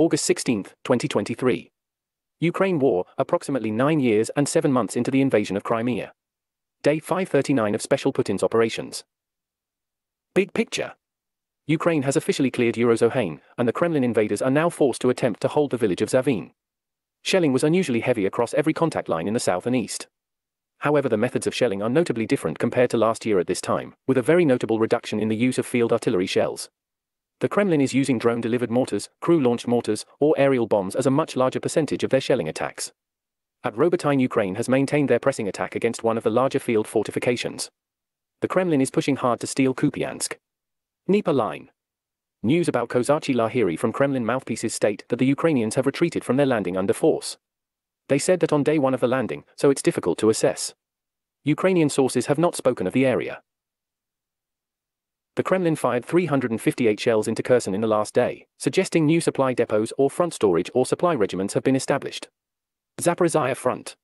August 16, 2023. Ukraine war, approximately 9 years and 7 months into the invasion of Crimea. Day 539 of Special Putin's operations. Big picture. Ukraine has officially cleared Urozhaine, and the Kremlin invaders are now forced to attempt to hold the village of Zavin. Shelling was unusually heavy across every contact line in the south and east. However, the methods of shelling are notably different compared to last year at this time, with a very notable reduction in the use of field artillery shells. The Kremlin is using drone-delivered mortars, crew-launched mortars, or aerial bombs as a much larger percentage of their shelling attacks. At Robotyne Ukraine has maintained their pressing attack against one of the larger field fortifications. The Kremlin is pushing hard to steal Kupiansk. Dnieper Line. News about Kozachi Laheri from Kremlin mouthpieces state that the Ukrainians have retreated from their landing under force. They said that on day one of the landing, so it's difficult to assess. Ukrainian sources have not spoken of the area. The Kremlin fired 358 shells into Kherson in the last day, suggesting new supply depots or front storage or supply regiments have been established. Zaporizhzhia Front.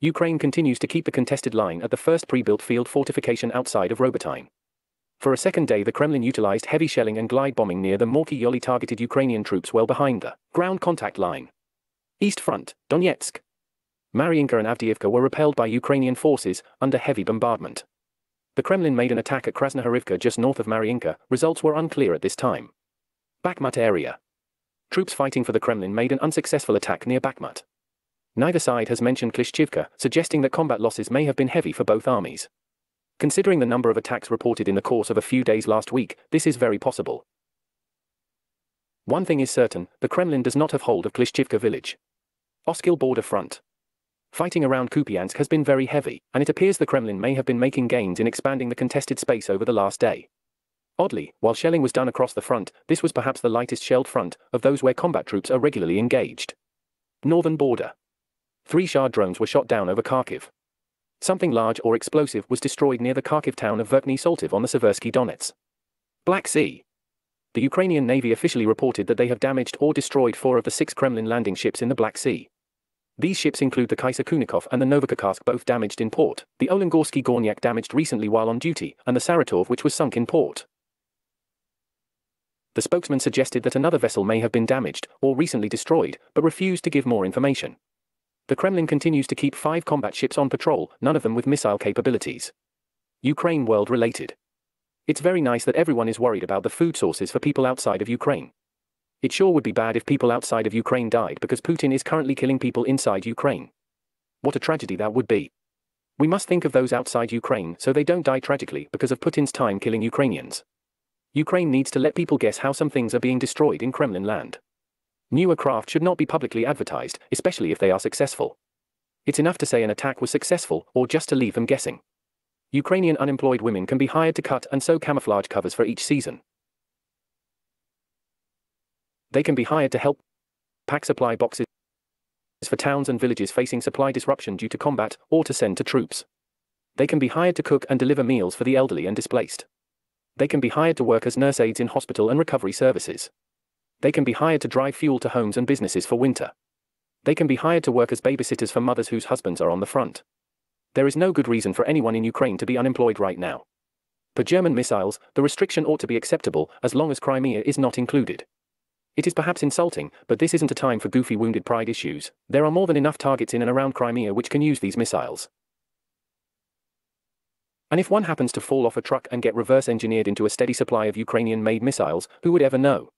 Ukraine continues to keep the contested line at the first pre-built field fortification outside of Robotyne. For a second day the Kremlin utilized heavy shelling and glide bombing near the Mokri Yaly targeted Ukrainian troops well behind the ground contact line. East Front, Donetsk. Mariinka and Avdiivka were repelled by Ukrainian forces under heavy bombardment. The Kremlin made an attack at Krasnohorivka just north of Mariinka, results were unclear at this time. Bakhmut area. Troops fighting for the Kremlin made an unsuccessful attack near Bakhmut. Neither side has mentioned Klishchivka, suggesting that combat losses may have been heavy for both armies. Considering the number of attacks reported in the course of a few days last week, this is very possible. One thing is certain, the Kremlin does not have hold of Klishchivka village. Oskil border front. Fighting around Kupiansk has been very heavy, and it appears the Kremlin may have been making gains in expanding the contested space over the last day. Oddly, while shelling was done across the front, this was perhaps the lightest shelled front of those where combat troops are regularly engaged. Northern border. Three Shahed drones were shot down over Kharkiv. Something large or explosive was destroyed near the Kharkiv town of Verkhny Saltiv on the Seversky Donets. Black Sea. The Ukrainian Navy officially reported that they have damaged or destroyed four of the six Kremlin landing ships in the Black Sea. These ships include the Kaiser Kunikov and the Novocherkassk both damaged in port, the Olengorsky Gornyak damaged recently while on duty, and the Saratov which was sunk in port. The spokesman suggested that another vessel may have been damaged or recently destroyed, but refused to give more information. The Kremlin continues to keep five combat ships on patrol, none of them with missile capabilities. Ukraine world related. It's very nice that everyone is worried about the food sources for people outside of Ukraine. It sure would be bad if people outside of Ukraine died because Putin is currently killing people inside Ukraine. What a tragedy that would be. We must think of those outside Ukraine so they don't die tragically because of Putin's time killing Ukrainians. Ukraine needs to let people guess how some things are being destroyed in Kremlin land. Newer craft should not be publicly advertised, especially if they are successful. It's enough to say an attack was successful, or just to leave them guessing. Ukrainian unemployed women can be hired to cut and sew camouflage covers for each season. They can be hired to help pack supply boxes for towns and villages facing supply disruption due to combat, or to send to troops. They can be hired to cook and deliver meals for the elderly and displaced. They can be hired to work as nurse aides in hospital and recovery services. They can be hired to drive fuel to homes and businesses for winter. They can be hired to work as babysitters for mothers whose husbands are on the front. There is no good reason for anyone in Ukraine to be unemployed right now. For German missiles, the restriction ought to be acceptable as long as Crimea is not included. It is perhaps insulting, but this isn't a time for goofy wounded pride issues. There are more than enough targets in and around Crimea which can use these missiles. And if one happens to fall off a truck and get reverse engineered into a steady supply of Ukrainian made missiles, who would ever know?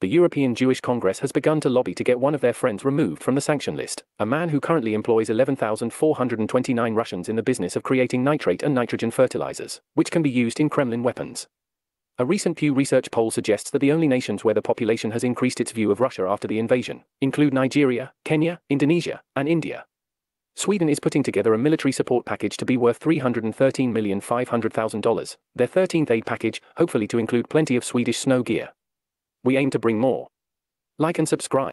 The European Jewish Congress has begun to lobby to get one of their friends removed from the sanction list, a man who currently employs 11,429 Russians in the business of creating nitrate and nitrogen fertilizers, which can be used in Kremlin weapons. A recent Pew Research poll suggests that the only nations where the population has increased its view of Russia after the invasion include Nigeria, Kenya, Indonesia, and India. Sweden is putting together a military support package to be worth $313,500,000, their 13th aid package, hopefully to include plenty of Swedish snow gear. We aim to bring more. Like and subscribe.